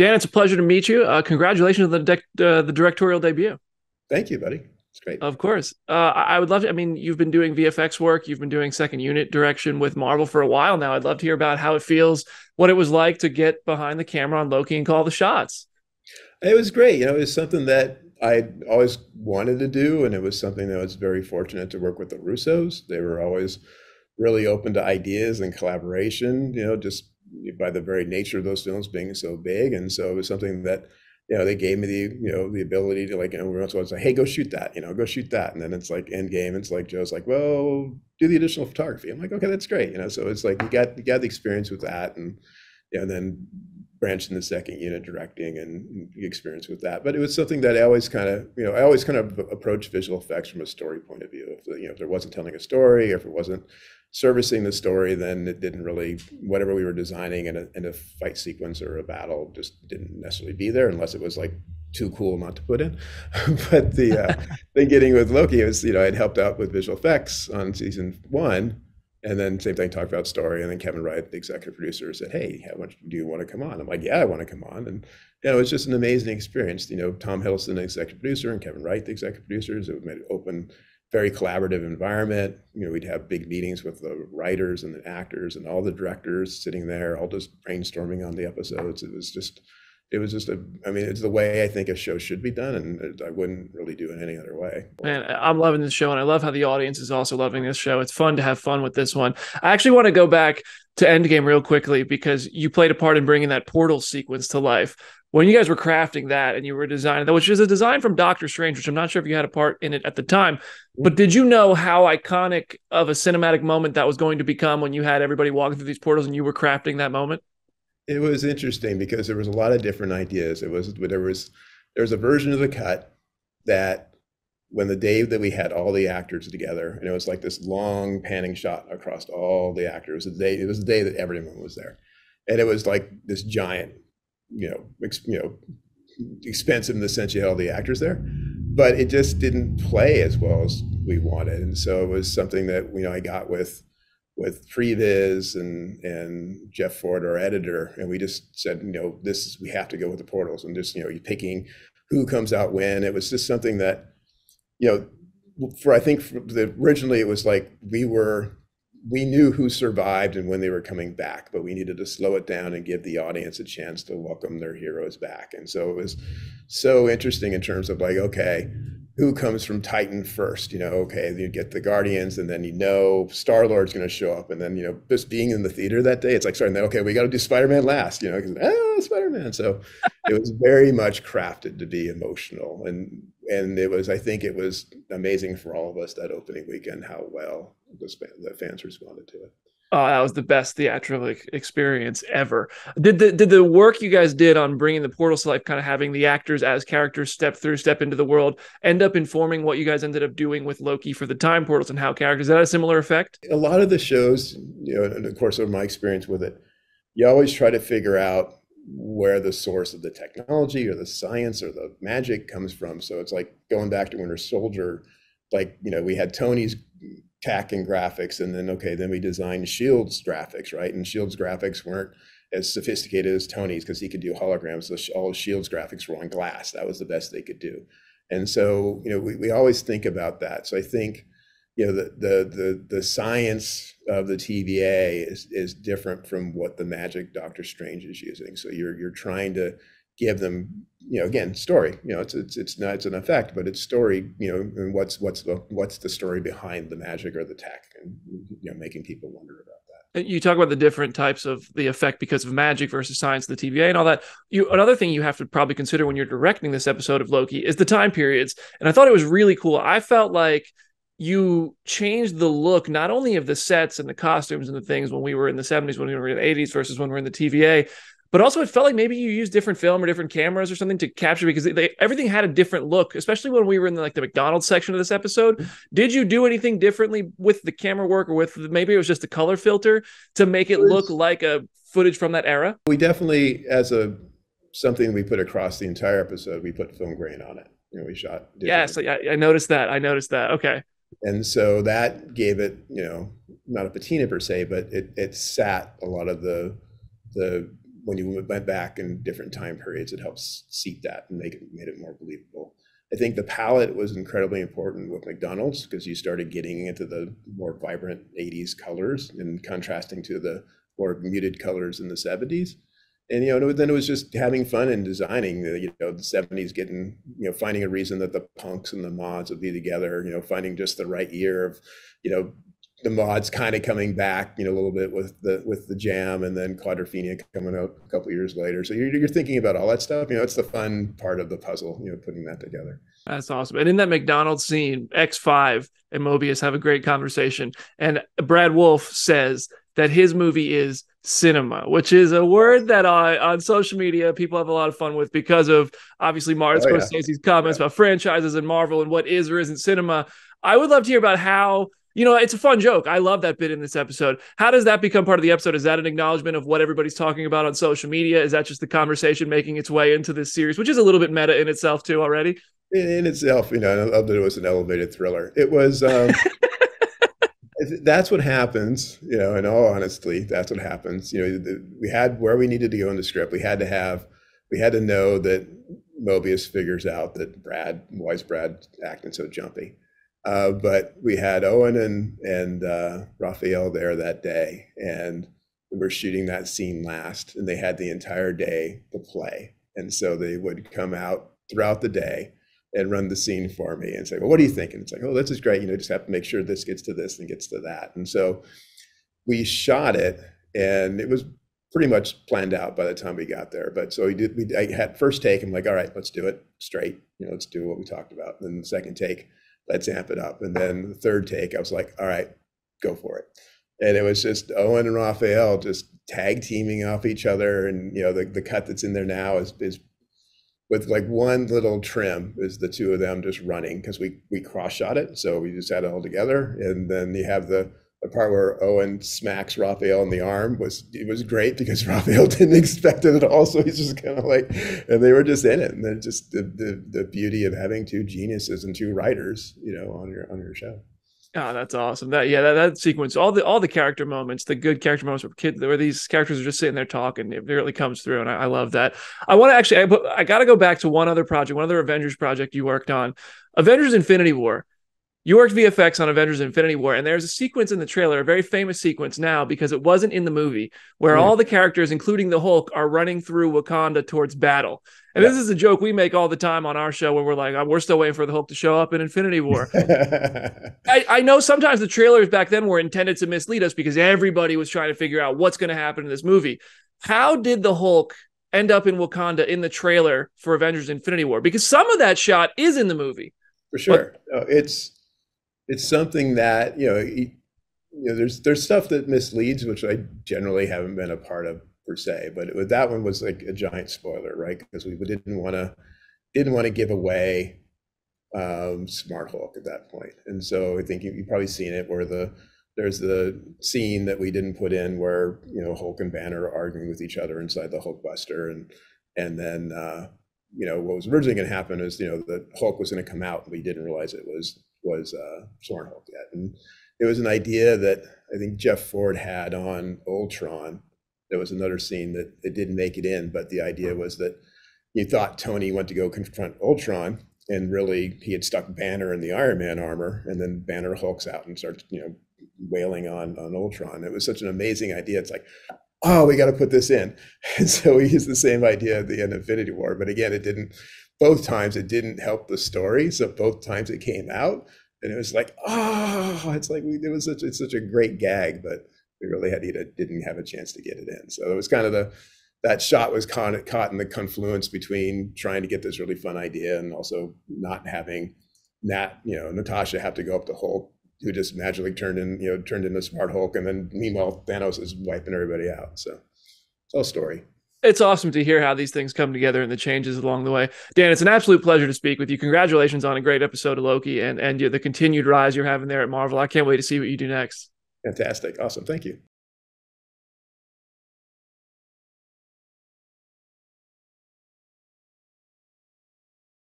Dan, it's a pleasure to meet you. Uh, congratulations on the de- uh, the directorial debut. Thank you, buddy. It's great. Of course. Uh, I would love to. I mean, you've been doing VFX work, you've been doing second unit direction with Marvel for a while now. I'd love to hear about how it feels, what it was like to get behind the camera on Loki and call the shots. It was great. You know, it was something that I always wanted to do, and it was something that I was very fortunate to work with the Russos. They were always really open to ideas and collaboration, you know, just by the very nature of those films being so big. And so it was something that you know, they gave me the, you know, the ability to like, you know, once in a like, hey, go shoot that, you know, go shoot that. And then it's like Endgame. It's like Joe's like, well, do the additional photography. I'm like, okay, that's great. You know, so it's like you got you got the experience with that and you know, and then branched in the second unit directing and the experience with that. But it was something that I always kind of, you know, I always kind of approach visual effects from a story point of view. If you know, if there wasn't telling a story, or if it wasn't servicing the story, then it didn't really whatever we were designing in a in a fight sequence or a battle just didn't necessarily be there unless it was like too cool not to put in. but the uh, the getting with Loki was you know I'd helped out with visual effects on season one. And then same thing, talked about story. And then Kevin Wright, the executive producer, said, "Hey, how much do you want to come on?" I'm like, "Yeah, I want to come on." And you know, it was just an amazing experience. You know, Tom Hiddleston, the executive producer, and Kevin Wright, the executive producers, it made it open very collaborative environment. You know, we'd have big meetings with the writers and the actors and all the directors sitting there, all just brainstorming on the episodes. It was just, it was just a, I mean, it's the way I think a show should be done, and I wouldn't really do it any other way. Man, I'm loving this show, and I love how the audience is also loving this show. It's fun to have fun with this one. I actually want to go back to Endgame real quickly because you played a part in bringing that portal sequence to life when you guys were crafting that and you were designing that, which is a design from Doctor Strange, which I'm not sure if you had a part in it at the time, but did you know how iconic of a cinematic moment that was going to become when you had everybody walking through these portals and you were crafting that moment? It was interesting because there was a lot of different ideas. It was there was there was a version of the cut that when the day that we had all the actors together, and it was like this long panning shot across all the actors. The day, it was the day that everyone was there. And it was like this giant you know, ex, you know, expensive in the sense you had all the actors there, but it just didn't play as well as we wanted. And so it was something that you know I got with with Previs and and Jeff Ford, our editor, and we just said, you know, this is, we have to go with the portals and just you know, you picking who comes out when. It was just something that, you know, for I think for the, originally it was like we were we knew who survived and when they were coming back, but we needed to slow it down and give the audience a chance to welcome their heroes back. And so it was so interesting in terms of like, okay, who comes from Titan first? You know, okay, you get the Guardians, and then you know Star Lord's going to show up, and then you know just being in the theater that day, it's like starting. That. Okay, we got to do Spider Man last. You know, because oh, ah, Spider Man. So it was very much crafted to be emotional, and and it was. I think it was amazing for all of us that opening weekend how well the fans responded to it. Oh, that was the best theatrical experience ever. Did the did the work you guys did on bringing the portals to life, kind of having the actors as characters step through, step into the world, end up informing what you guys ended up doing with Loki for the time portals and how characters? Is that a similar effect? A lot of the shows, you know, in the course of my experience with it, you always try to figure out where the source of the technology or the science or the magic comes from. So it's like going back to Winter Soldier, like you know, we had Tony's tech and graphics and then okay then we designed shields graphics right? And shields graphics weren't as sophisticated as tony's because he could do holograms. So all shields graphics were on glass. That was the best they could do. And so you know we, we always think about that. So i think you know the the the, the science of the tva is is different from what the magic doctor strange is using. So you're you're trying to give them you know again story. You know it's it's it's not it's an effect but it's story you know and what's what's the what's the story behind the magic or the tech and you know making people wonder about that. You talk about the different types of the effect because of magic versus science the tva and all that. You another thing you have to probably consider when you're directing this episode of loki is the time periods. And i thought it was really cool. I felt like you changed the look not only of the sets and the costumes and the things when we were in the 70s when we were in the 80s versus when we're in the TVA but also it felt like maybe you used different film or different cameras or something to capture because they, they, everything had a different look especially when we were in the, like the mcdonald's section of this episode. Did you do anything differently with the camera work or with maybe it was just a color filter to make it look like a footage from that era? We definitely as a something we put across the entire episode we put film grain on it you know we shot yes I, I noticed that i noticed that okay. And so that gave it you know not a patina per se but it it sat a lot of the the when you went back in different time periods, it helps seat that and make it made it more believable. I think the palette was incredibly important with McDonald's because you started getting into the more vibrant 80s colors and contrasting to the more muted colors in the 70s. And you know, then it was just having fun and designing. The, you know, the 70s getting you know finding a reason that the punks and the mods would be together. You know, finding just the right year of you know the mods kind of coming back, you know, a little bit with the with the jam, and then Quadrophenia coming out a couple years later. So you're, you're thinking about all that stuff. You know, it's the fun part of the puzzle. You know, putting that together. That's awesome. And in that McDonald's scene, X5 and Mobius have a great conversation, and Brad Wolfe says that his movie is cinema, which is a word that I, on social media people have a lot of fun with because of obviously Martin oh, Scorsese's yeah. comments yeah. about franchises and Marvel and what is or isn't cinema. I would love to hear about how you know, it's a fun joke. I love that bit in this episode. How does that become part of the episode? Is that an acknowledgement of what everybody's talking about on social media? Is that just the conversation making its way into this series, which is a little bit meta in itself too already? In, in itself, you know, I love that it was an elevated thriller. It was. Um, that's what happens, you know. In all honesty, that's what happens. You know, the, we had where we needed to go in the script. We had to have, we had to know that Mobius figures out that Brad, why is Brad acting so jumpy? Uh, but we had Owen and and uh, Rafael there that day, and we were shooting that scene last, and they had the entire day to play, and so they would come out throughout the day and run the scene for me and say, "Well, what do you think?" And it's like, "Oh, this is great. You know, just have to make sure this gets to this and gets to that." And so we shot it, and it was pretty much planned out by the time we got there. But so we did. We I had first take. I'm like, "All right, let's do it straight. You know, let's do what we talked about." And then the second take let's amp it up. And then the third take, I was like, all right, go for it. And it was just Owen and Rafael just tag teaming off each other. And, you know, the, the cut that's in there now is, is with like one little trim is the two of them just running because we, we cross shot it. So we just had it all together. And then you have the, the part where Owen smacks Rafael in the arm was it was great because Rafael didn't expect it at all. So he's just kind of like, and they were just in it, and then just the, the the beauty of having two geniuses and two writers, you know, on your on your show. Oh, that's awesome. That yeah, that, that sequence, all the all the character moments, the good character moments where kids where these characters are just sitting there talking, it really comes through, and I, I love that. I want to actually, I, I got to go back to one other project, one other Avengers project you worked on, Avengers: Infinity War you worked VFX on Avengers Infinity War, and there's a sequence in the trailer, a very famous sequence now because it wasn't in the movie, where mm. all the characters, including the Hulk, are running through Wakanda towards battle. And yeah. this is a joke we make all the time on our show when we're like, oh, we're still waiting for the Hulk to show up in Infinity War. I, I, know sometimes the trailers back then were intended to mislead us because everybody was trying to figure out what's going to happen in this movie. How did the Hulk end up in Wakanda in the trailer for Avengers Infinity War? Because some of that shot is in the movie. For sure. But, it's it's something that you know, you know, there's there's stuff that misleads, which I generally haven't been a part of per se, but it, that one was like a giant spoiler, right? Because we didn't want to didn't want to give away um, Smart Hulk at that point, and so I think you, have probably seen it where the there's the scene that we didn't put in where you know Hulk and Banner are arguing with each other inside the Hulkbuster, and and then uh, you know what was originally going to happen is you know the Hulk was going to come out, and we didn't realize it was was uh, Hulk yet. And it was an idea that I think Jeff Ford had on Ultron. There was another scene that it didn't make it in, but the idea was that you thought Tony went to go confront Ultron, and really he had stuck Banner in the Iron Man armor, and then Banner hulks out and starts, you know, wailing on on Ultron. It was such an amazing idea. It's like, oh, we got to put this in. And so we used the same idea at the end of Infinity War, but again, it didn't both times it didn't help the story. So both times it came out, and it was like, oh, it's like we, it was such it's such a great gag, but we really had to, didn't have a chance to get it in. So it was kind of the that shot was caught, caught in the confluence between trying to get this really fun idea and also not having Nat, you know, Natasha have to go up the Hulk, who just magically turned in, you know, turned into Smart Hulk, and then meanwhile Thanos is wiping everybody out. So it's all story it's awesome to hear how these things come together and the changes along the way. Dan, it's an absolute pleasure to speak with you. Congratulations on a great episode of Loki and and the continued rise you're having there at Marvel. I can't wait to see what you do next. Fantastic. Awesome. Thank you.